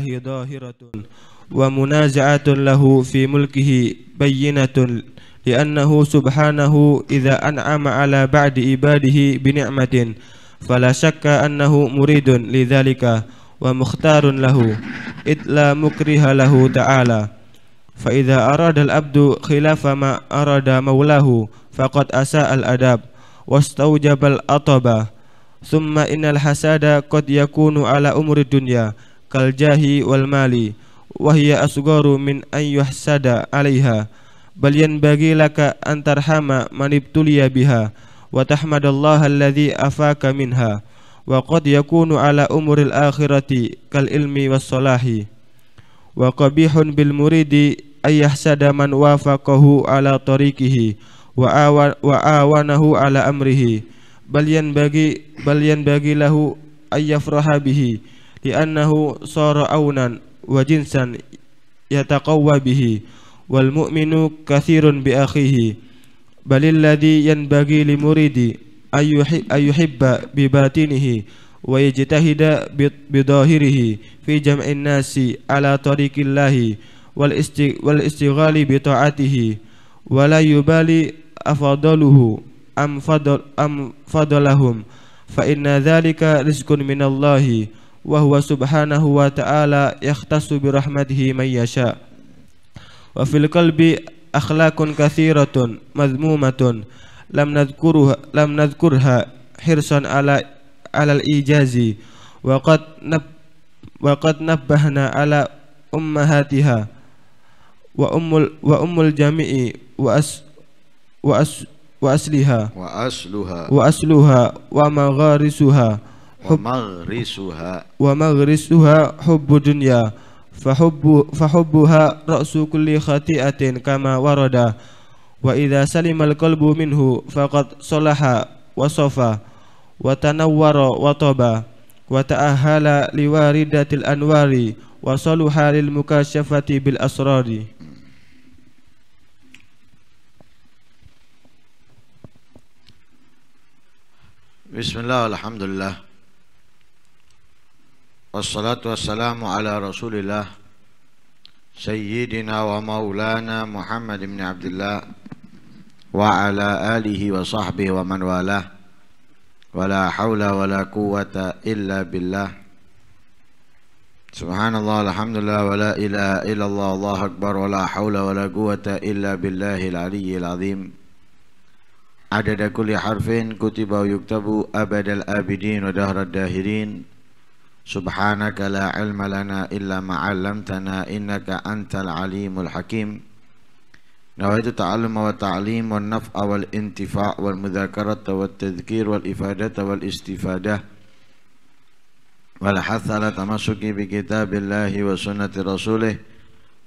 الله ظاهرة ومنازعة له في ملكه بينة لأنه سبحانه إذا أنعم على بعد عباده بنعمة فلا شك أنه مريد لذلك ومختار له إذ لا مكره له تعالى. فإذا أراد الأبد خلاف ما أراد مولاه فقد أساء الأدب واستوجب الأطب. ثم إن الحساد قد يكون على أمور الدنيا Kaljahi wal mali wahya asgaru min an yuhsada 'alaiha Balian yanbaghi laka an tarhama man ibtuliya biha wa tahmadallaha alladhi afaka minha wa qad yakunu ala umuril akhirati kal ilmi was salahi wa qabihun bil muridi ayyahsada man wafaqahu ala tariqihi wa awa, wa awanahu ala amrihi Balian yanbaghi bal yanbaghi lahu ayyafraha bihi لأنه صار أونا وجنسا يتقوى به والمؤمن كثير بأخيه. بل الذي ينبغي لمريد أن يحب بباطنه ويجتهد بظاهره في جمع الناس على طريق الله والاستغلال بطاعته. ولا يبالي أفضله أم, فضل أم فضلهم فإن ذلك رزق من الله. وهو سبحانه وتعالى يختص برحمته من يشاء. وفي القلب أخلاق كثيرة مذمومة لم نذكرها لم نذكرها حرصا على على الإيجاز. وقد نب وقد نبهنا على أمهاتها وأم وأم الجميع وأس وأس وأصلها وأصلها وأصلها ومغارسها. ومغرسها. ومغرسها حب الدنيا فحب فحبها رأس كل خطيئة كما ورد. وإذا سلم القلب منه فقد صلح وصفى وتنور وطبى وتأهل لواردة الأنوار وصلح للمكاشفة بالأسرار. بسم الله والحمد لله. والصلاة والسلام على رسول الله سيدنا ومولانا محمد بن عبد الله وعلى آله وصحبه ومن والاه. ولا حول ولا قوة إلا بالله. سبحان الله الحمد لله ولا إله إلا الله الله أكبر ولا حول ولا قوة إلا بالله العلي العظيم. عدد كل حرف كتب ويكتب أبد الآبدين ودهر الداهرين. سبحانك لا علم لنا إلا ما علمتنا إنك أنت العليم الحكيم. نويت التعلم والتعليم والنفع والانتفاع والمذاكرة والتذكير والإفادة والاستفادة. والحث على تمسك بكتاب الله وسنة رسوله.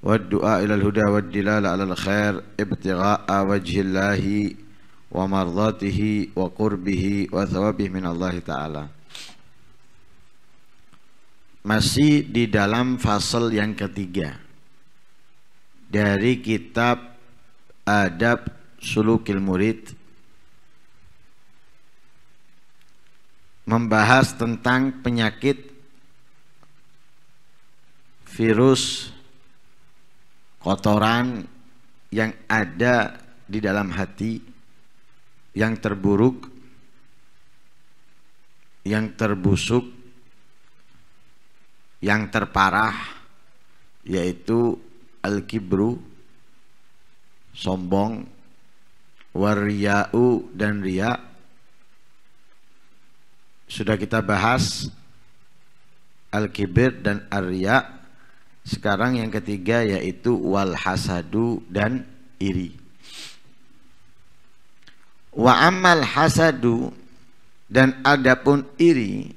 والدعاء إلى الهدى والدلال على الخير ابتغاء وجه الله qurbihi wa thawabih min Allah Ta'ala masih di dalam fasal yang ketiga. Dari kitab Adab Sulukil Murid. Membahas tentang penyakit virus kotoran yang ada di dalam hati yang terburuk, yang terbusuk, yang terparah yaitu al-kibru, sombong, wariya'u dan riya. Sudah kita bahas al-kibir dan ar-riya. Sekarang yang ketiga yaitu wal hasadu dan iri. Wa amal hasadu dan adapun iri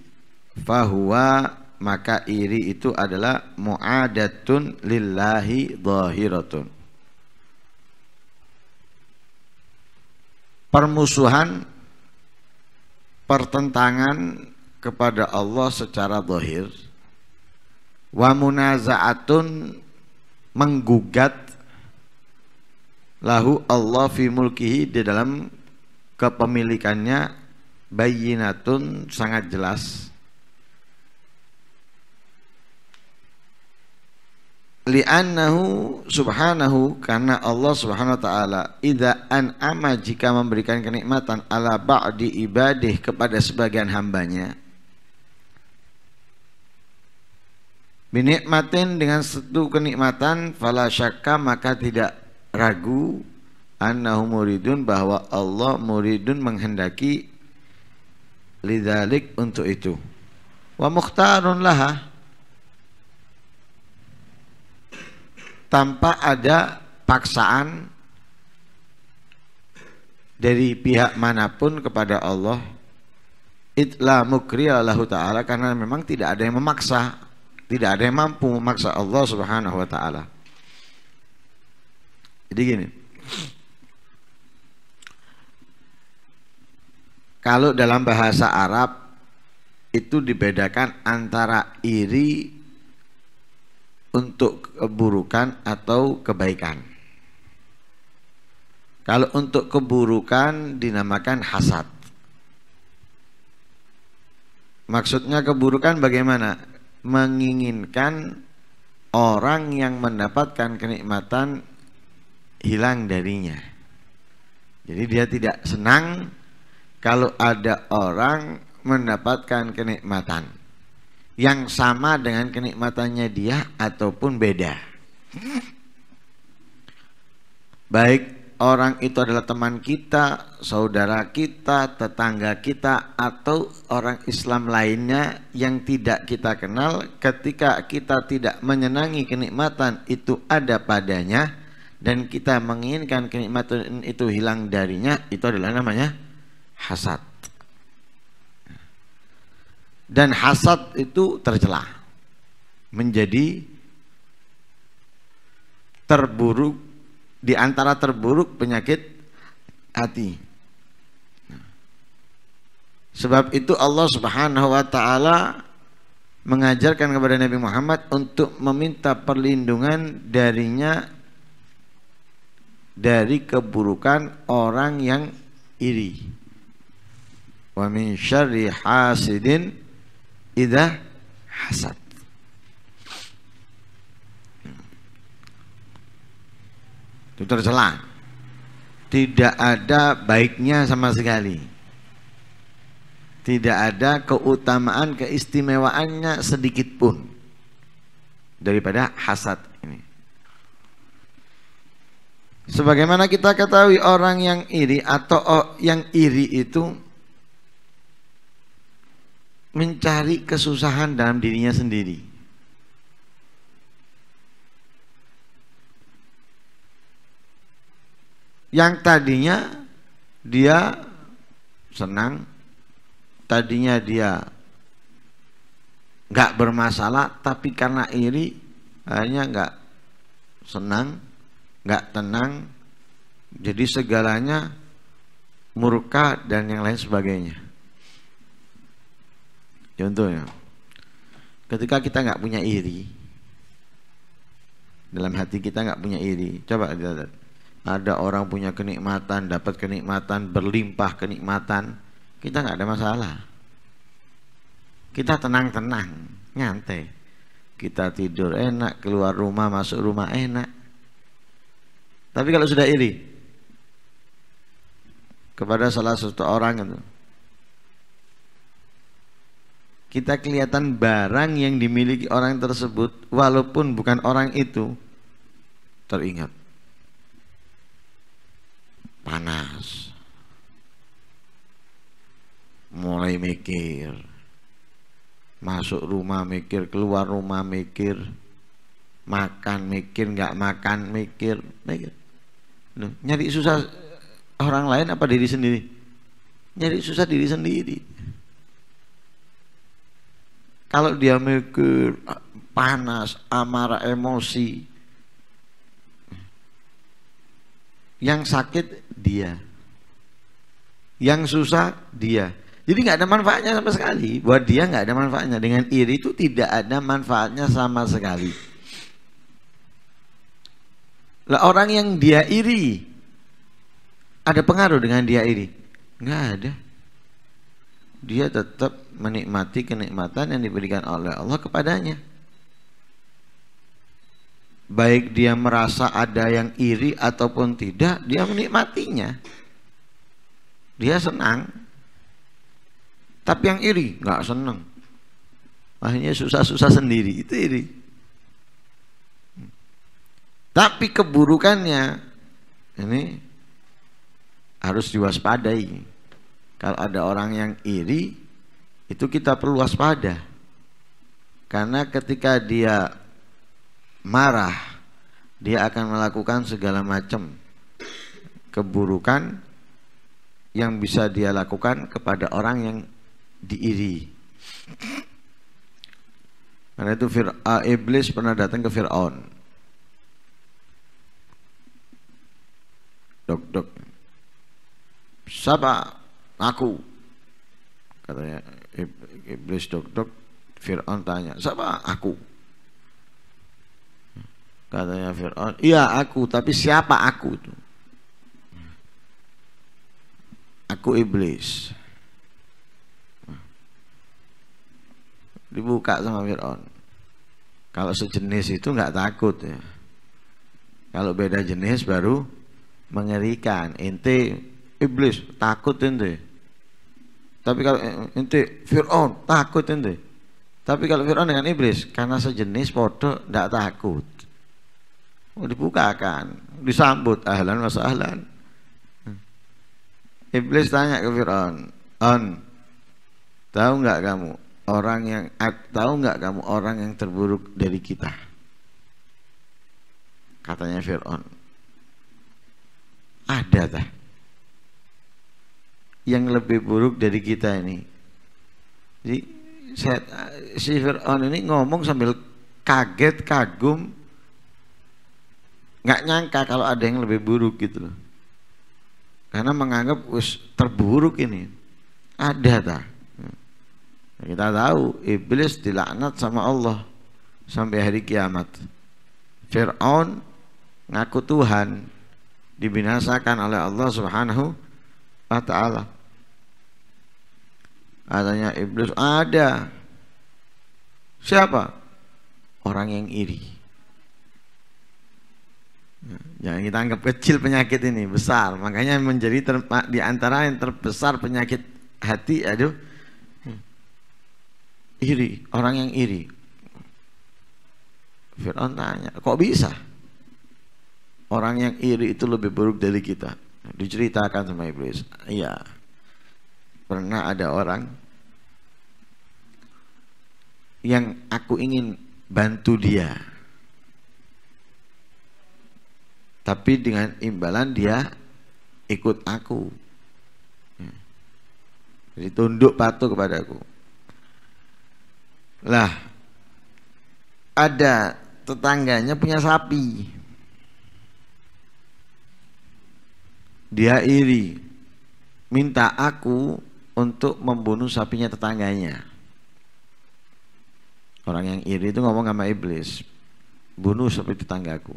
fahuwa maka iri itu adalah muadatun lillahi zahiratun. Permusuhan pertentangan kepada Allah secara zahir wa munazaatun menggugat lahu Allah fi mulkihi di dalam kepemilikannya bayinatun sangat jelas li'annahu subhanahu karena Allah subhanahu wa ta'ala idza an'ama jika memberikan kenikmatan ala ba'di ibadih kepada sebagian hambanya. Binikmatin dengan satu kenikmatan fala syakka maka tidak ragu annahu muridun bahwa Allah muridun menghendaki lidzalik untuk itu. Wa mukhtarun laha tanpa ada paksaan dari pihak mana pun kepada Allah itla mukriya lahu ta'ala karena memang tidak ada yang memaksa tidak ada yang mampu memaksa Allah subhanahu wa ta'ala. Jadi gini kalau dalam bahasa Arab itu dibedakan antara iri untuk keburukan atau kebaikan. Kalau untuk keburukan dinamakan hasad. Maksudnya keburukan bagaimana? Menginginkan orang yang mendapatkan kenikmatan hilang darinya. Jadi dia tidak senang kalau ada orang mendapatkan kenikmatan yang sama dengan kenikmatannya dia ataupun beda. Baik orang itu adalah teman kita, saudara kita, tetangga kita atau orang Islam lainnya yang tidak kita kenal ketika kita tidak menyenangi kenikmatan itu ada padanya dan kita menginginkan kenikmatan itu hilang darinya itu adalah namanya hasad dan hasad itu tercela menjadi terburuk di antara terburuk penyakit hati. Sebab itu Allah Subhanahu wa taala mengajarkan kepada Nabi Muhammad untuk meminta perlindungan darinya dari keburukan orang yang iri. Wa min syarri hasidin idza hasad. Itu tercela. Tidak ada baiknya sama sekali. Tidak ada keutamaan, keistimewaannya sedikit pun daripada hasad ini. Sebagaimana kita ketahui orang yang iri atau yang iri itu mencari kesusahan dalam dirinya sendiri. Yang tadinya dia senang, tadinya dia nggak bermasalah, tapi karena iri hanya nggak senang, nggak tenang, jadi segalanya murka dan yang lain sebagainya. Contohnya, ketika kita nggak punya iri, dalam hati kita nggak punya iri, coba lihat, ada orang punya kenikmatan, dapat kenikmatan, berlimpah kenikmatan, kita nggak ada masalah. Kita tenang-tenang, nyantai. Kita tidur enak, keluar rumah, masuk rumah enak. Tapi kalau sudah iri kepada salah satu orang itu, kita kelihatan barang yang dimiliki orang tersebut walaupun bukan orang itu. Teringat. Panas. Mulai mikir. Masuk rumah mikir keluar rumah mikir. Makan mikir nggak makan mikir. Mikir. Nyari susah orang lain apa diri sendiri? Nyari susah diri sendiri kalau dia mikir panas, amarah, emosi, yang sakit dia, yang susah dia. Jadi nggak ada manfaatnya sama sekali. Buat dia nggak ada manfaatnya. Dengan iri itu tidak ada manfaatnya sama sekali. Lah orang yang dia iri, ada pengaruh dengan dia iri? Nggak ada dia tetap menikmati kenikmatan yang diberikan oleh Allah kepadanya. baik dia merasa ada yang iri ataupun tidak, dia menikmatinya. Dia senang. Tapi yang iri nggak senang. Akhirnya susah-susah sendiri, itu iri. Tapi keburukannya ini harus diwaspadai. Kalau ada orang yang iri, itu kita perlu waspada. Karena ketika dia marah, dia akan melakukan segala macam keburukan yang bisa dia lakukan kepada orang yang diiri. Karena itu Fir iblis pernah datang ke Fir'aun. Dok, dok. Siapa? Aku. Katanya iblis dok, dok. Fir'aun tanya, siapa? Aku. Katanya Fir'aun, iya aku, tapi siapa aku itu? Aku iblis. Dibuka sama Fir'aun. Kalau sejenis itu nggak takut ya. Kalau beda jenis baru mengerikan. Ente iblis takut ente. Tapi kalau ente Fir'aun takut ente. Tapi kalau Fir'aun dengan iblis karena sejenis foto tidak takut. Oh, dibukakan, disambut ahlan wa sahlan. Iblis tanya ke Fir'aun, "On, tahu nggak kamu orang yang tahu nggak kamu orang yang terburuk dari kita?" Katanya Fir'aun, "Ada tak yang lebih buruk dari kita ini?" Jadi saya, si Fir'aun ini ngomong sambil kaget, kagum, nggak nyangka kalau ada yang lebih buruk gitu loh. Karena menganggap us terburuk ini. Ada tak kita tahu iblis dilaknat sama Allah sampai hari kiamat. Fir'aun ngaku Tuhan dibinasakan oleh Allah subhanahu wa ta'ala adanya iblis ada siapa orang yang iri Jangan kita anggap kecil penyakit ini, besar. Makanya menjadi ter, di antara yang terbesar penyakit hati, aduh, iri, orang yang iri. Fir'aun tanya, kok bisa? Orang yang iri itu lebih buruk dari kita. Diceritakan sama iblis. Iya. Pernah ada orang yang aku ingin bantu dia. Tapi dengan imbalan dia ikut aku. Jadi tunduk patuh kepada aku. Lah ada tetangganya punya sapi. Dia iri minta aku untuk membunuh sapinya tetangganya orang yang iri itu ngomong sama iblis bunuh sapi tetanggaku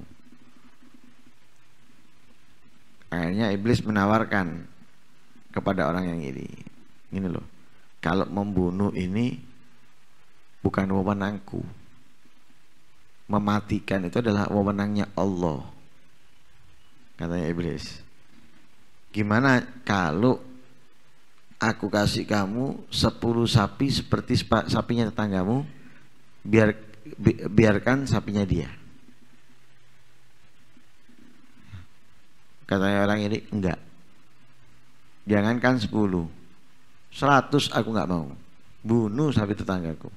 Akhirnya iblis menawarkan kepada orang yang ini. Ini loh. Kalau membunuh ini bukan wewenangku. Mematikan itu adalah wewenangnya Allah. Katanya iblis. Gimana kalau aku kasih kamu 10 sapi seperti sapinya tetanggamu biar biarkan sapinya dia Katanya orang ini, enggak. Jangankan 10. 100 aku enggak mau. Bunuh sapi tetanggaku.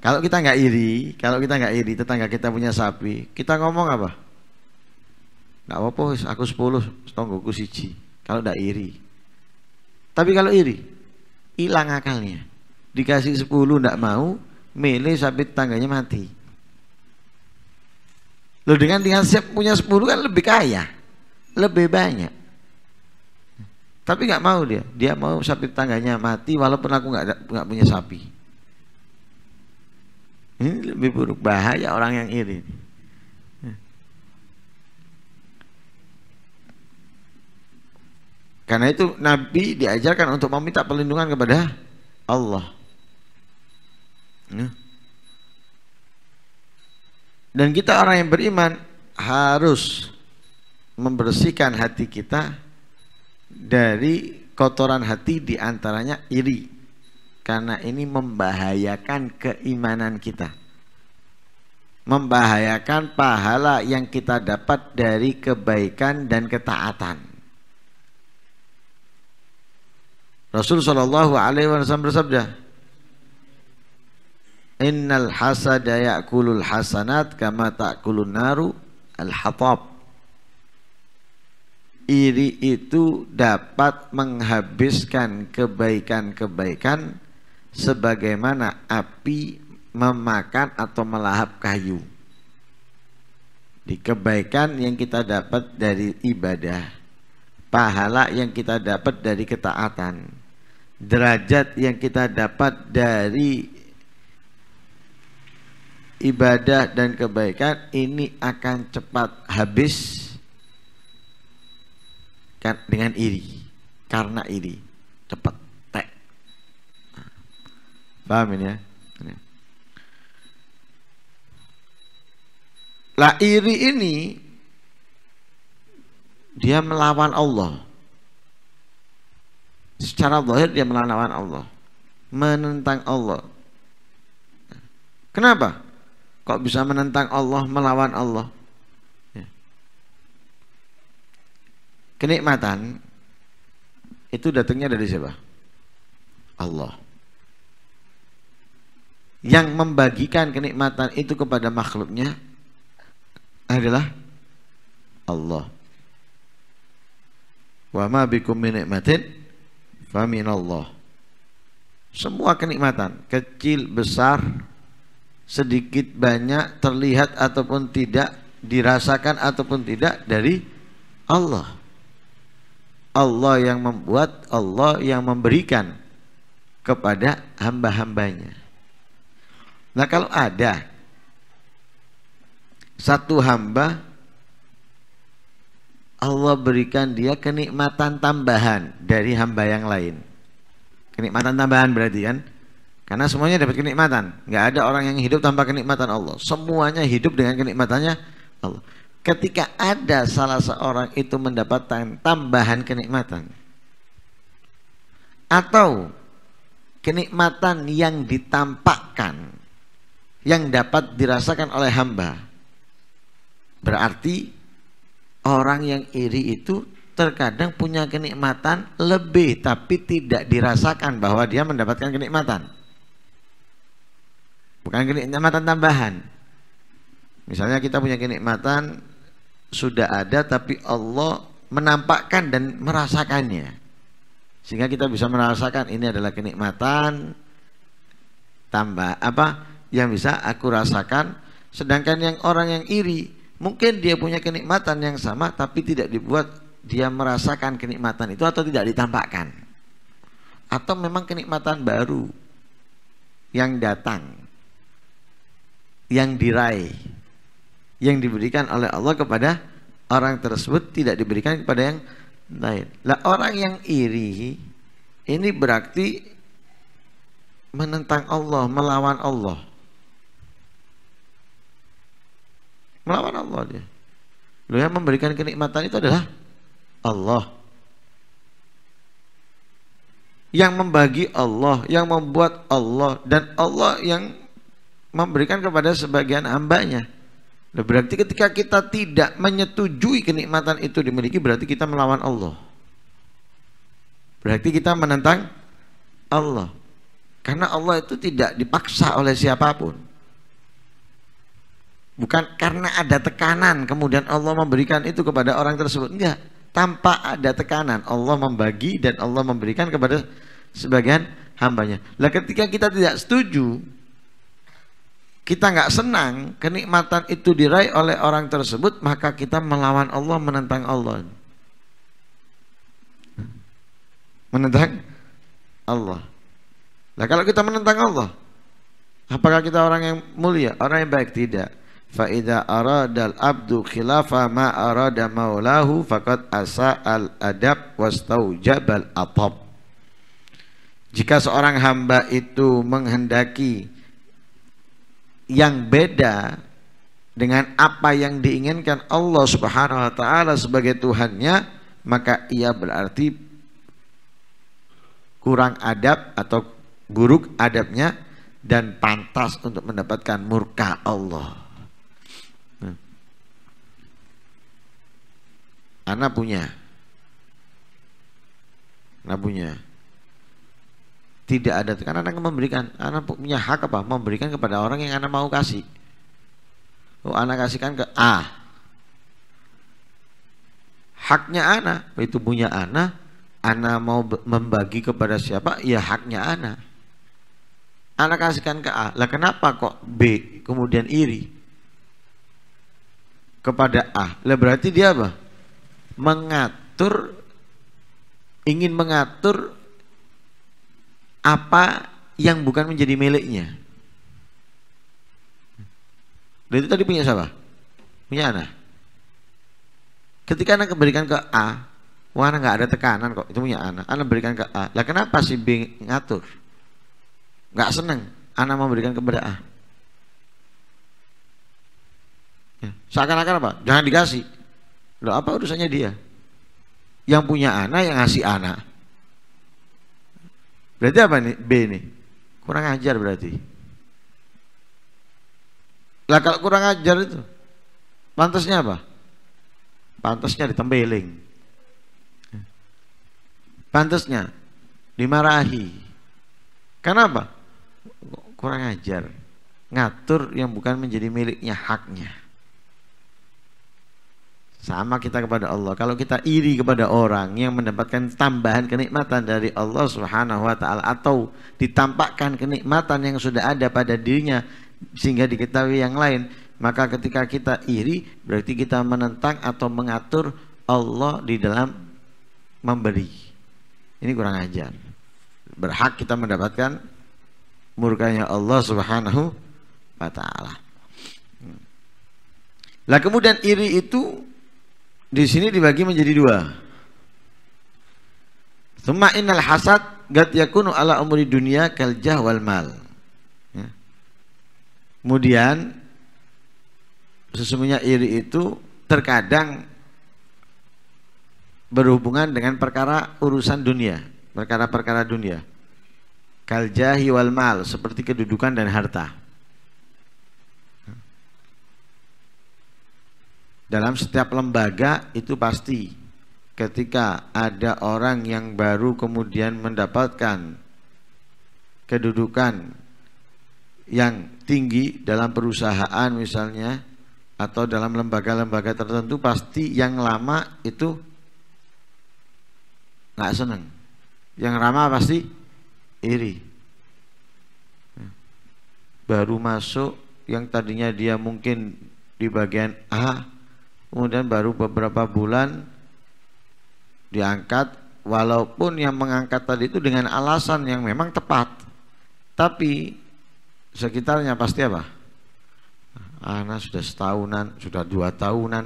Kalau kita enggak iri, kalau kita enggak iri, tetangga kita punya sapi, kita ngomong apa? Enggak apa-apa, aku 10, setonggoku siji. Kalau enggak iri. Tapi kalau iri, hilang akalnya. Dikasih 10 enggak mau, milih sapi tetangganya mati. Loh dengan dengan siap punya 10 kan lebih kaya. Lebih banyak. Tapi nggak mau dia. Dia mau sapi tangganya mati walaupun aku nggak punya sapi. Ini lebih buruk bahaya orang yang iri. Karena itu Nabi diajarkan untuk meminta perlindungan kepada Allah. Dan kita orang yang beriman harus membersihkan hati kita dari kotoran hati di antaranya iri. Karena ini membahayakan keimanan kita. Membahayakan pahala yang kita dapat dari kebaikan dan ketaatan. Rasul Shallallahu Alaihi Wasallam bersabda, Innal hasada ya'kulul hasanat kama ta'kulun naru al-hatab. Iri itu dapat menghabiskan kebaikan-kebaikan sebagaimana api memakan atau melahap kayu. Di kebaikan yang kita dapat dari ibadah, pahala yang kita dapat dari ketaatan, derajat yang kita dapat dari ibadah dan kebaikan ini akan cepat habis kan dengan iri. Karena iri cepat tek. Paham ini ya? Lah iri ini dia melawan Allah secara zahir dia melawan Allah menentang Allah kenapa Kok bisa menentang Allah, melawan Allah? Ya. Kenikmatan itu datangnya dari siapa? Allah. Yang membagikan kenikmatan itu kepada makhluknya adalah Allah. Wa ma bikum min nikmatin Allah. Semua kenikmatan, kecil, besar, sedikit banyak terlihat ataupun tidak dirasakan ataupun tidak dari Allah Allah yang membuat Allah yang memberikan kepada hamba-hambanya nah kalau ada satu hamba Allah berikan dia kenikmatan tambahan dari hamba yang lain kenikmatan tambahan berarti kan karena semuanya dapat kenikmatan. Nggak ada orang yang hidup tanpa kenikmatan Allah. Semuanya hidup dengan kenikmatannya Allah. Ketika ada salah seorang itu mendapatkan tambahan kenikmatan. Atau kenikmatan yang ditampakkan. Yang dapat dirasakan oleh hamba. Berarti orang yang iri itu terkadang punya kenikmatan lebih tapi tidak dirasakan bahwa dia mendapatkan kenikmatan. Bukan kenikmatan tambahan. Misalnya kita punya kenikmatan sudah ada tapi Allah menampakkan dan merasakannya. Sehingga kita bisa merasakan ini adalah kenikmatan tambah apa yang bisa aku rasakan sedangkan yang orang yang iri mungkin dia punya kenikmatan yang sama tapi tidak dibuat dia merasakan kenikmatan itu atau tidak ditampakkan atau memang kenikmatan baru yang datang yang diraih yang diberikan oleh Allah kepada orang tersebut tidak diberikan kepada yang lain. Lah orang yang iri ini berarti menentang Allah, melawan Allah. Melawan Allah dia. Loh yang memberikan kenikmatan itu adalah Allah. Yang membagi Allah, yang membuat Allah dan Allah yang memberikan kepada sebagian hambanya. Nah, berarti ketika kita tidak menyetujui kenikmatan itu dimiliki berarti kita melawan Allah. Berarti kita menentang Allah. Karena Allah itu tidak dipaksa oleh siapa pun. Bukan karena ada tekanan kemudian Allah memberikan itu kepada orang tersebut. Enggak. Tanpa ada tekanan Allah membagi dan Allah memberikan kepada sebagian hambanya. Lah ketika kita tidak setuju kita nggak senang kenikmatan itu diraih oleh orang tersebut maka kita melawan Allah menentang Allah menentang Allah nah kalau kita menentang Allah apakah kita orang yang mulia orang yang baik tidak faida aradal abdu khilafa ma arada maulahu faqad asa al adab atab jika seorang hamba itu menghendaki yang beda dengan apa yang diinginkan Allah Subhanahu wa taala sebagai Tuhannya, maka ia berarti kurang adab atau buruk adabnya dan pantas untuk mendapatkan murka Allah. Hmm. Anak punya, anak punya. Tidak ada karena anak memberikan, anak punya hak apa? Memberikan kepada orang yang anak mau kasih. Oh, anak kasihkan ke A. Haknya anak, itu punya anak, anak mau membagi kepada siapa? Ya haknya anak. Anak kasihkan ke A. Lah kenapa kok B kemudian iri? Kepada A. Lah berarti dia apa? Mengatur ingin mengatur apa yang bukan menjadi miliknya. Dan itu tadi punya siapa? Punya anak. Ketika anak berikan ke A, wah anak nggak ada tekanan kok, itu punya anak. Anak berikan ke A. Lah kenapa si B ngatur? Nggak seneng. Anak mau berikan kepada A. Ya. Seakan-akan apa? Jangan dikasih. Loh apa urusannya dia? Yang punya anak yang ngasih anak. Berarti apa nih B nih? Kurang ajar berarti. Lah kalau kurang ajar itu, pantasnya apa? Pantasnya ditembeling. Pantasnya dimarahi. Kenapa? Kurang ajar. Ngatur yang bukan menjadi miliknya haknya. Sama kita kepada Allah. Kalau kita iri kepada orang yang mendapatkan tambahan kenikmatan dari Allah Subhanahu wa taala atau ditampakkan kenikmatan yang sudah ada pada dirinya sehingga diketahui yang lain, maka ketika kita iri berarti kita menentang atau mengatur Allah di dalam memberi. Ini kurang ajar. Berhak kita mendapatkan murkanya Allah Subhanahu wa taala. Lah kemudian iri itu di sini dibagi menjadi dua. Summa innal hasad gat yakunu ala umuri dunia kal wal mal. Ya. Kemudian sesungguhnya iri itu terkadang berhubungan dengan perkara urusan dunia, perkara-perkara dunia. Kal jahi wal mal seperti kedudukan dan harta. Dalam setiap lembaga itu pasti ketika ada orang yang baru kemudian mendapatkan kedudukan yang tinggi dalam perusahaan misalnya atau dalam lembaga-lembaga tertentu pasti yang lama itu nggak seneng. Yang ramah pasti iri. Baru masuk yang tadinya dia mungkin di bagian A kemudian baru beberapa bulan diangkat walaupun yang mengangkat tadi itu dengan alasan yang memang tepat. Tapi sekitarnya pasti apa? Anak sudah setahunan sudah dua tahunan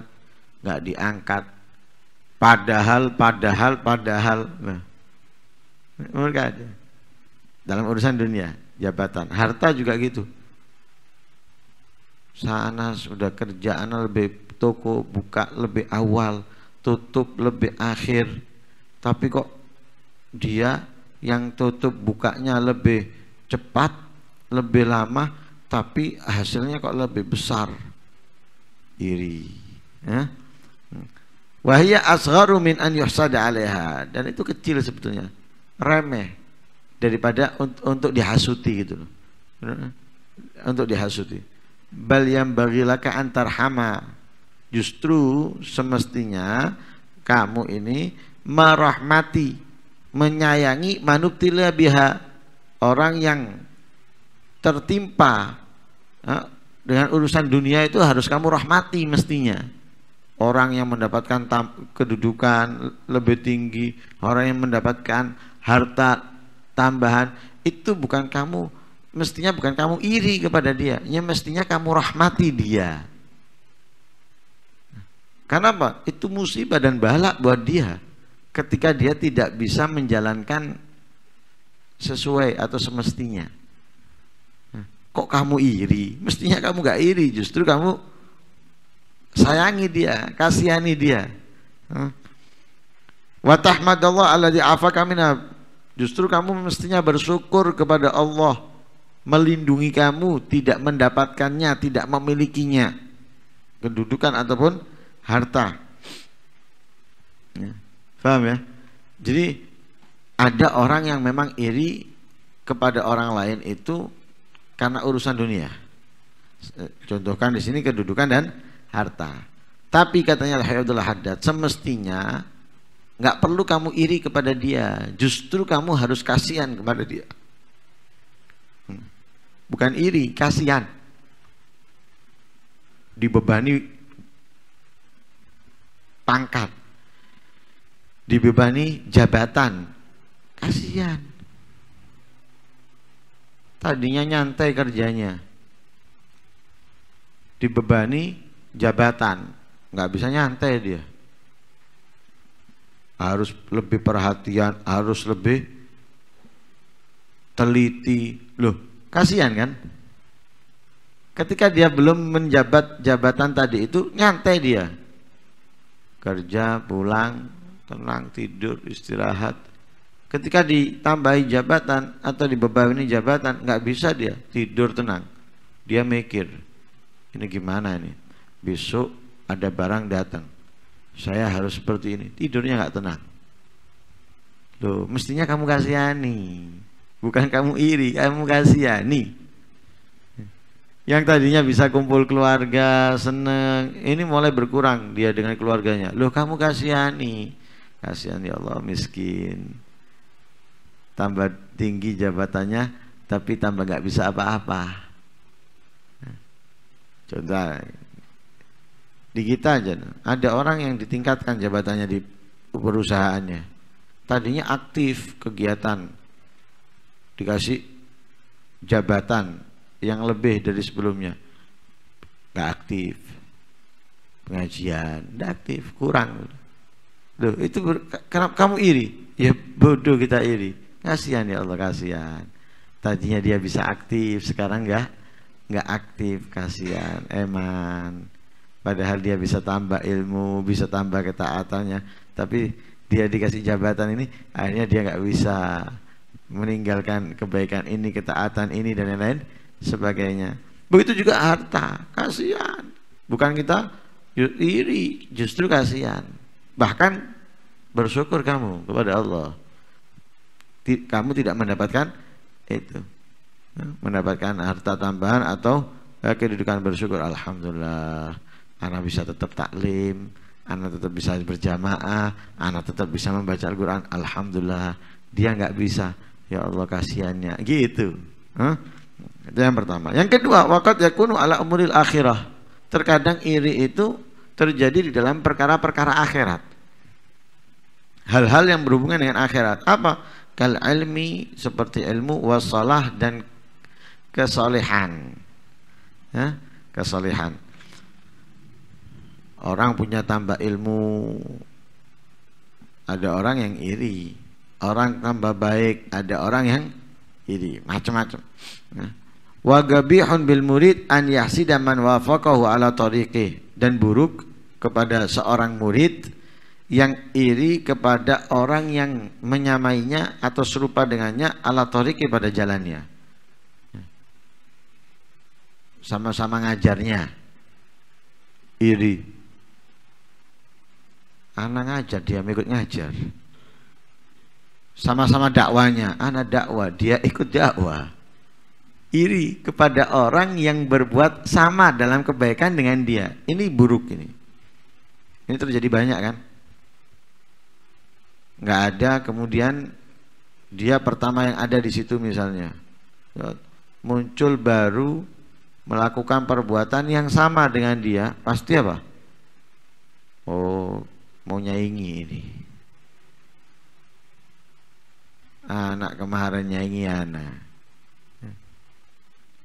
nggak diangkat. Padahal padahal padahal. Nah dalam urusan dunia jabatan harta juga gitu. Sana sudah kerjaan lebih toko buka lebih awal, tutup lebih akhir. Tapi kok dia yang tutup bukanya lebih cepat, lebih lama, tapi hasilnya kok lebih besar. Iri. Ya? Wahia asgharu min an yuhsada alaiha dan itu kecil sebetulnya remeh daripada untuk, untuk dihasuti gitu untuk dihasuti bal yang bagilaka antar hama Justru semestinya kamu ini merahmati, menyayangi manubtila biha orang yang tertimpa dengan urusan dunia itu harus kamu rahmati mestinya. Orang yang mendapatkan kedudukan lebih tinggi, orang yang mendapatkan harta tambahan itu bukan kamu mestinya bukan kamu iri kepada dia, ya mestinya kamu rahmati dia. Karena apa? Itu musibah dan balak buat dia ketika dia tidak bisa menjalankan sesuai atau semestinya. Kok kamu iri? Mestinya kamu gak iri, justru kamu sayangi dia, kasihani dia. Wa tahmadallah alladzi afaka. Justru kamu mestinya bersyukur kepada Allah melindungi kamu, tidak mendapatkannya, tidak memilikinya. Kedudukan ataupun harta. Ya. Paham ya? Jadi ada orang yang memang iri kepada orang lain itu karena urusan dunia. Contohkan di sini kedudukan dan harta. Tapi katanya Abdullah Haddad, semestinya nggak perlu kamu iri kepada dia, justru kamu harus kasihan kepada dia. Hmm. Bukan iri, kasihan. Dibebani pangkat, dibebani jabatan, kasihan. Tadinya nyantai kerjanya, dibebani jabatan, nggak bisa nyantai dia. Harus lebih perhatian, harus lebih teliti. Loh, kasihan kan? Ketika dia belum menjabat jabatan tadi itu nyantai dia. Kerja, pulang, tenang, tidur, istirahat. Ketika ditambahi jabatan atau dibebani jabatan, nggak bisa dia tidur tenang. Dia mikir, ini gimana ini? Besok ada barang datang. Saya harus seperti ini. Tidurnya nggak tenang. Loh, mestinya kamu kasihani. Bukan kamu iri, kamu kasihani. Yang tadinya bisa kumpul keluarga, seneng, ini mulai berkurang dia dengan keluarganya. Loh, kamu kasihani. Kasihan ya Allah, miskin. Tambah tinggi jabatannya, tapi tambah nggak bisa apa-apa. Contoh di kita aja ada orang yang ditingkatkan jabatannya di perusahaannya. Tadinya aktif kegiatan dikasih jabatan yang lebih dari sebelumnya. Nggak aktif. Pengajian nggak aktif kurang. Loh, itu kenapa kamu iri. Ya bodoh kita iri. Kasihan ya Allah kasihan. Tadinya dia bisa aktif sekarang nggak nggak aktif. Kasihan eman. Padahal dia bisa tambah ilmu bisa tambah ketaatannya. Tapi dia dikasih jabatan ini akhirnya dia nggak bisa meninggalkan kebaikan ini ketaatan ini dan lain-lain sebagainya. Begitu juga harta kasihan. Bukan kita iri justru kasihan. Bahkan bersyukur kamu kepada Allah. Kamu tidak mendapatkan itu. Mendapatkan harta tambahan atau eh, kedudukan bersyukur. Alhamdulillah anak bisa tetap taklim anak tetap bisa berjamaah anak tetap bisa membaca Al-Qur'an. Alhamdulillah dia nggak bisa. Ya Allah kasihannya. Gitu. Huh? Itu yang pertama. Yang kedua wakat yakunu ala umuril akhirah. Terkadang iri itu terjadi di dalam perkara-perkara akhirat. Hal-hal yang berhubungan dengan akhirat. Apa? Kal ilmi seperti ilmu wasalah dan kesolehan ya, kesolehan orang punya tambah ilmu. Ada orang yang iri. Orang tambah baik. Ada orang yang iri macam-macam. Ya. gabihun bil murid an yahsida man wafaqahu ala tariqih. Dan buruk kepada seorang murid yang iri kepada orang yang menyamainya atau serupa dengannya ala tariqih pada jalannya. Sama-sama ngajarnya. Iri. Anak ngajar dia ikut ngajar sama-sama dakwanya. Anak dakwah dia ikut dakwah. Iri kepada orang yang berbuat sama dalam kebaikan dengan dia. Ini buruk ini. Ini terjadi banyak kan? Nggak ada kemudian dia pertama yang ada di situ misalnya. Muncul baru melakukan perbuatan yang sama dengan dia, pasti apa? Oh, mau nyaingi ini. Anak kemarin nyaingi anak.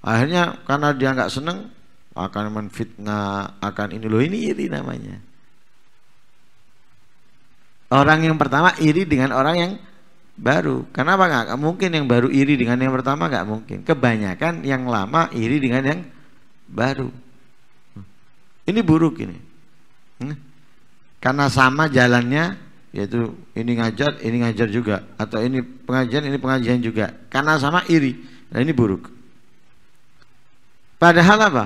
Akhirnya karena dia nggak seneng akan menfitnah, akan ini loh ini iri namanya. Orang yang pertama iri dengan orang yang baru. Kenapa nggak mungkin yang baru iri dengan yang pertama nggak mungkin. Kebanyakan yang lama iri dengan yang baru. Ini buruk ini. Hmm? Karena sama jalannya yaitu ini ngajar, ini ngajar juga atau ini pengajian, ini pengajian juga. Karena sama iri. Nah ini buruk. Padahal apa?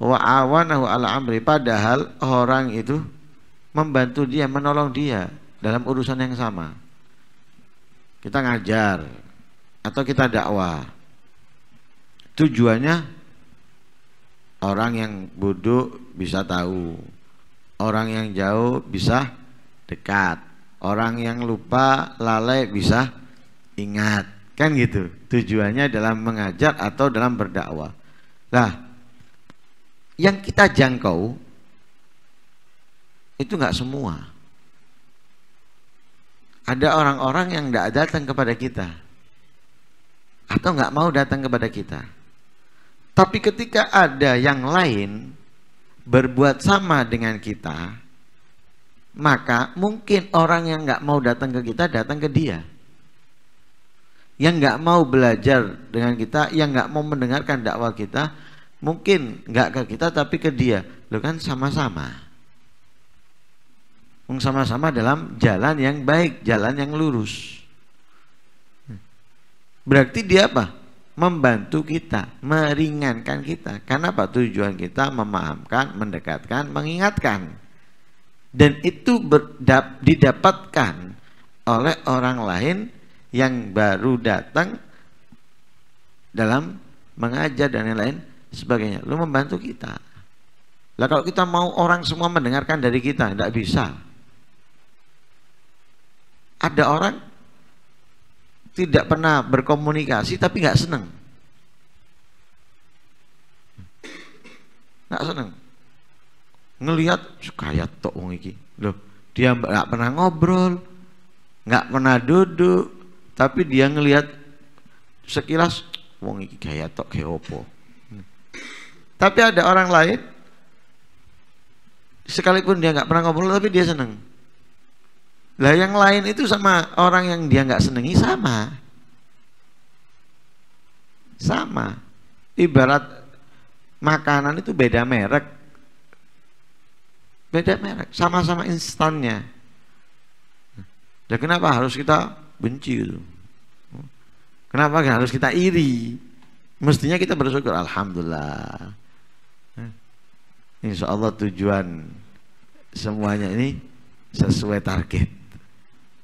Wa awanahu ala amri. Padahal orang itu membantu dia, menolong dia dalam urusan yang sama. Kita ngajar atau kita dakwah. Tujuannya orang yang bodoh bisa tahu. Orang yang jauh bisa dekat Orang yang lupa, lalai bisa ingat. Kan gitu. Tujuannya dalam mengajar atau dalam berdakwah. Nah, yang kita jangkau itu nggak semua. Ada orang-orang yang tidak datang kepada kita atau nggak mau datang kepada kita. Tapi ketika ada yang lain berbuat sama dengan kita, maka mungkin orang yang nggak mau datang ke kita datang ke dia. Yang nggak mau belajar dengan kita yang nggak mau mendengarkan dakwah kita mungkin nggak ke kita tapi ke dia. Lo kan sama-sama. Sama-sama dalam jalan yang baik jalan yang lurus. Berarti dia apa? Membantu kita meringankan kita. Karena apa? Tujuan kita memahamkan mendekatkan mengingatkan dan itu berdap, didapatkan oleh orang lain yang baru datang dalam mengajar dan lain-lain sebagainya. Lu membantu kita. Lah kalau kita mau orang semua mendengarkan dari kita, tidak bisa. Ada orang tidak pernah berkomunikasi tapi nggak seneng. Nggak seneng ngelihat kayak tok wong iki. Loh, dia nggak pernah ngobrol, nggak pernah duduk, tapi dia ngelihat sekilas wong iki kayak tok kayak opo. Tapi ada orang lain sekalipun dia nggak pernah ngobrol tapi dia seneng. Lah yang lain itu sama orang yang dia nggak senengi sama. Sama. Ibarat makanan itu beda merek, Beda merek, sama-sama instannya. Dan kenapa harus kita benci itu? Kenapa harus kita iri? Mestinya kita bersyukur, Alhamdulillah. Insya Allah tujuan semuanya ini sesuai target.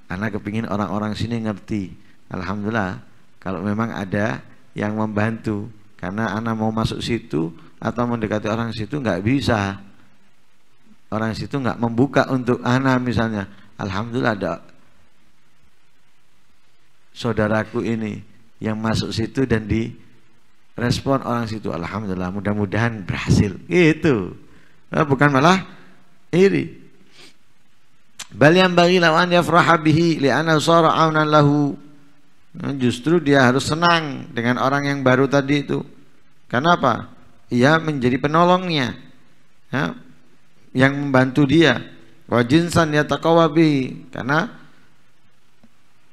Karena kepingin orang-orang sini ngerti. Alhamdulillah, kalau memang ada yang membantu. Karena anak mau masuk situ atau mendekati orang situ nggak bisa orang situ nggak membuka untuk anak misalnya. Alhamdulillah ada saudaraku ini yang masuk situ dan di respon orang situ alhamdulillah mudah-mudahan berhasil. Gitu. Nah, bukan malah iri. Bal yang bagi lawan yafraha bihi li'anna aunan lahu. Nah, justru dia harus senang dengan orang yang baru tadi itu. Kenapa? Ia menjadi penolongnya. Ya, yang membantu dia. Wajinsan ya takawabi karena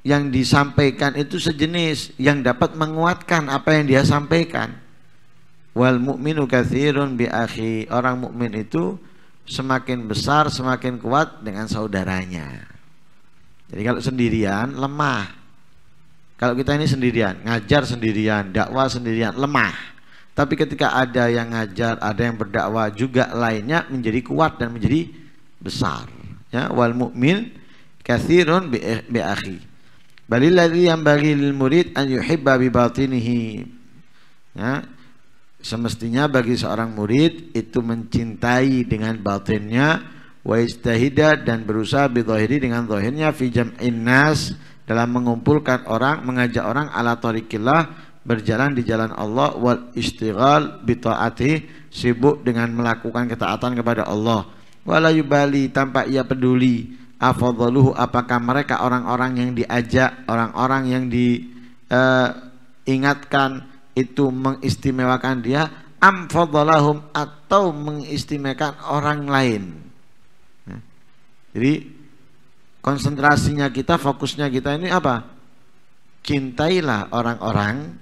yang disampaikan itu sejenis yang dapat menguatkan apa yang dia sampaikan. Wal mukminu katsirun bi akhi. Orang mukmin itu semakin besar semakin kuat dengan saudaranya. Jadi kalau sendirian lemah. Kalau kita ini sendirian ngajar sendirian dakwah sendirian lemah tapi ketika ada yang ngajar, ada yang berdakwah juga lainnya menjadi kuat dan menjadi besar. Ya, wal mukmin katsirun bi, akhi. Balil ladzi yanbaghi lil murid an yuhibba bi batinihi. Ya, semestinya bagi seorang murid itu mencintai dengan batinnya wa istahida dan berusaha bi dengan zahirnya fi jam'in nas dalam mengumpulkan orang mengajak orang ala tariqillah berjalan di jalan Allah wal istighal bi sibuk dengan melakukan ketaatan kepada Allah. Wala yubali tanpa ia peduli. Afadhaluhu apakah mereka orang-orang yang diajak orang-orang yang diingatkan eh, uh, itu mengistimewakan dia? Am fadhalahum atau mengistimewakan orang lain? Nah, jadi konsentrasinya kita fokusnya kita ini apa? Cintailah orang-orang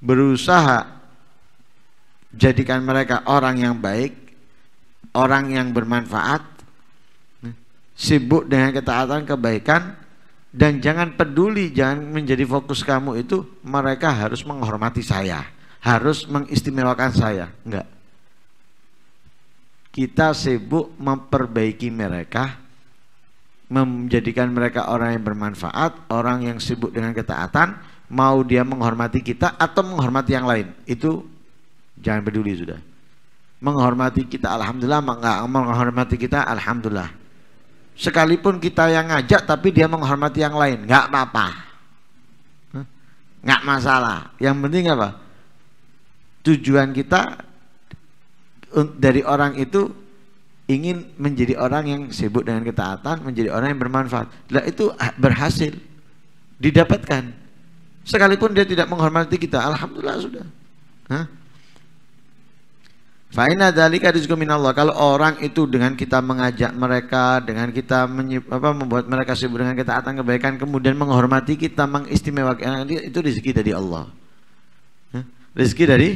berusaha jadikan mereka orang yang baik, orang yang bermanfaat, sibuk dengan ketaatan kebaikan, dan jangan peduli, jangan menjadi fokus kamu itu mereka harus menghormati saya, harus mengistimewakan saya. Enggak. Kita sibuk memperbaiki mereka, menjadikan mereka orang yang bermanfaat, orang yang sibuk dengan ketaatan, mau dia menghormati kita atau menghormati yang lain. Itu jangan peduli sudah. Menghormati kita alhamdulillah. Enggak menghormati kita alhamdulillah. Sekalipun kita yang ngajak tapi dia menghormati yang lain. Nggak apa-apa. Nggak masalah. Yang penting apa? Tujuan kita dari orang itu ingin menjadi orang yang sibuk dengan ketaatan menjadi orang yang bermanfaat. Lah itu berhasil. Didapatkan sekalipun dia tidak menghormati kita alhamdulillah sudah Hah? Fa'ina dalika rizqu minallah. Kalau orang itu dengan kita mengajak mereka, dengan kita apa, membuat mereka sibuk dengan ketaatan kebaikan, kemudian menghormati kita, mengistimewakan itu rezeki dari Allah. Rezeki dari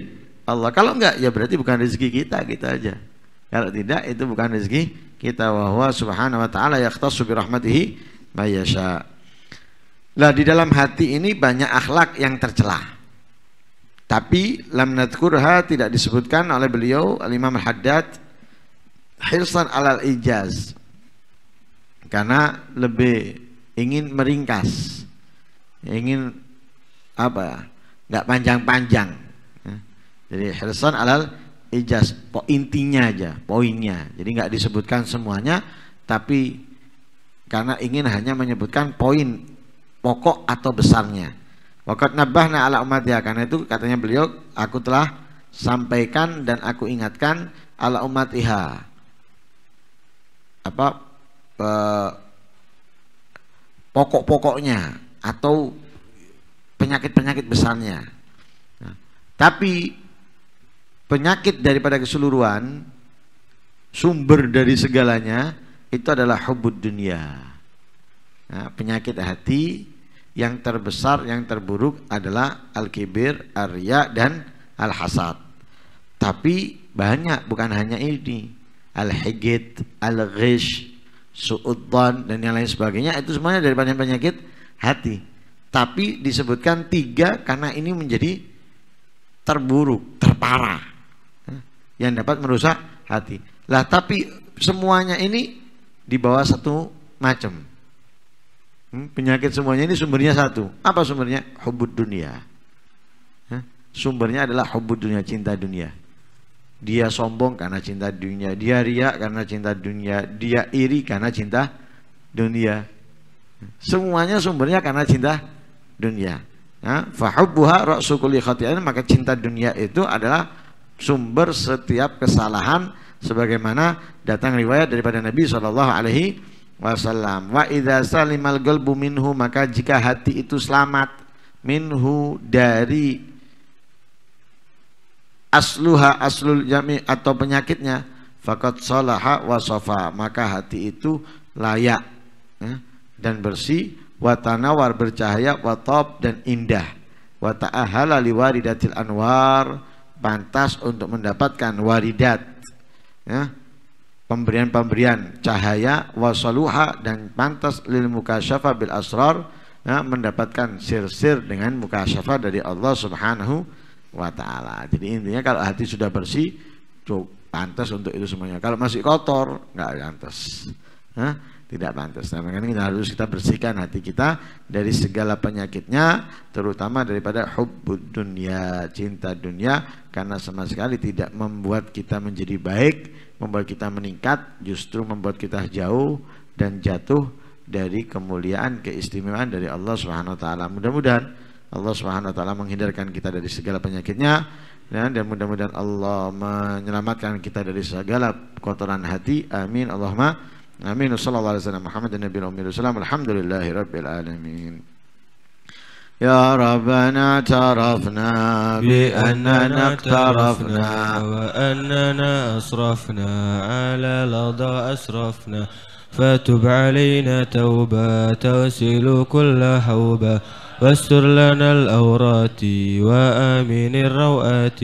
Allah. Kalau enggak, ya berarti bukan rezeki kita, kita aja. Kalau tidak, itu bukan rezeki kita. Wahwa subhanahu wa ta'ala yakhtassu bi rahmatihi mayasha. Lah di dalam hati ini banyak akhlak yang tercelah. Tapi lam nadkurha tidak disebutkan oleh beliau Al-Imam Al-Haddad hirsan alal ijaz. Karena lebih ingin meringkas. Ingin apa? Enggak panjang-panjang. Ya. Jadi hirsan alal ijaz, intinya aja, poinnya. Jadi enggak disebutkan semuanya tapi karena ingin hanya menyebutkan poin pokok atau besarnya. Wakat nabahna ala umatnya karena itu katanya beliau aku telah sampaikan dan aku ingatkan ala umatiha apa pokok-pokoknya atau penyakit-penyakit besarnya. Nah, tapi penyakit daripada keseluruhan sumber dari segalanya itu adalah hubud dunia. Nah, penyakit hati yang terbesar, yang terburuk adalah al-kibir, arya dan al-hasad. Tapi banyak bukan hanya ini. Al-higid, al-ghish, su'uddan dan yang lain sebagainya itu semuanya dari penyakit hati. Tapi disebutkan tiga karena ini menjadi terburuk, terparah yang dapat merusak hati. Lah tapi semuanya ini di bawah satu macam. Hmm, penyakit semuanya ini sumbernya satu. Apa sumbernya? Hubud dunia. Sumbernya adalah hubud dunia, cinta dunia. Dia sombong karena cinta dunia, dia riak karena cinta dunia, dia iri karena cinta dunia. Semuanya sumbernya karena cinta dunia. Ya, fahubbuha ra'su maka cinta dunia itu adalah sumber setiap kesalahan sebagaimana datang riwayat daripada Nabi sallallahu alaihi wasallam. Wa idza salimal qalbu minhu maka jika hati itu selamat minhu dari asluha aslul jami atau penyakitnya fakat salaha wa sofa maka hati itu layak ya, dan bersih wa tanawar bercahaya wa top dan indah. Wa ta'ahala liwaridatil anwar pantas untuk mendapatkan waridat ya pemberian-pemberian cahaya wasaluha dan pantas lil mukasyafa bil asrar ya, mendapatkan sir-sir dengan mukasyafa dari Allah Subhanahu wa taala. Jadi intinya kalau hati sudah bersih cukup pantas untuk itu semuanya. Kalau masih kotor nggak pantas. Hah? Tidak pantas. Nah, makanya kita harus kita bersihkan hati kita dari segala penyakitnya, terutama daripada hubbud dunia, cinta dunia, karena sama sekali tidak membuat kita menjadi baik, membuat kita meningkat, justru membuat kita jauh dan jatuh dari kemuliaan, keistimewaan dari Allah Subhanahu wa taala. Mudah-mudahan Allah Subhanahu wa taala menghindarkan kita dari segala penyakitnya ya, dan mudah-mudahan Allah menyelamatkan kita dari segala kotoran hati. Amin. Allahumma amin. Sallallahu alaihi wasallam Muhammad nabi Muhammad Alhamdulillahi rabbil alamin. يا ربنا اعترفنا بأننا اقترفنا وأننا أسرفنا على لظى أسرفنا. فتب علينا توبة تغسل كل حوبة. واستر لنا الأورات وآمن الروآت.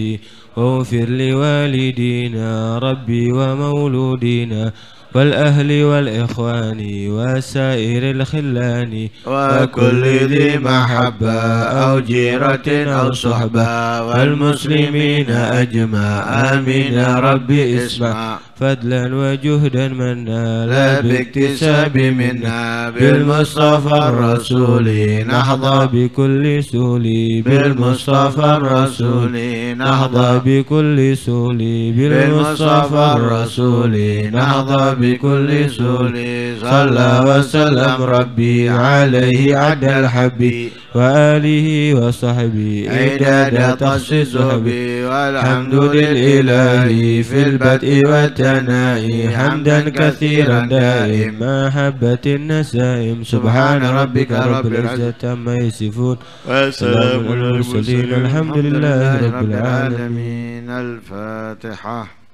واغفر لوالدينا ربي ومولودينا. والأهل والإخوان وسائر الخلان. وكل ذي محبة أو جيرة أو صحبة. والمسلمين أجمع آمين ربي اسمع. فضلا وجهدا منا لا باكتساب منا بالمصطفى الرسول. نحظى بكل سولي بالمصطفى الرسول. نحظى بكل سولي بالمصطفى الرسول. نحظى بكل سول صلى وسلم ربي عليه عد الحبي. وآله وصحبه عداد تخصيصه والحمد للإله في البدء والثناء. حمدا كثيرا دائم. محبة النسائم. سبحان ربك رب العزة عما يصفون. وسلام على المرسلين. الحمد لله رب العالمين. الفاتحة.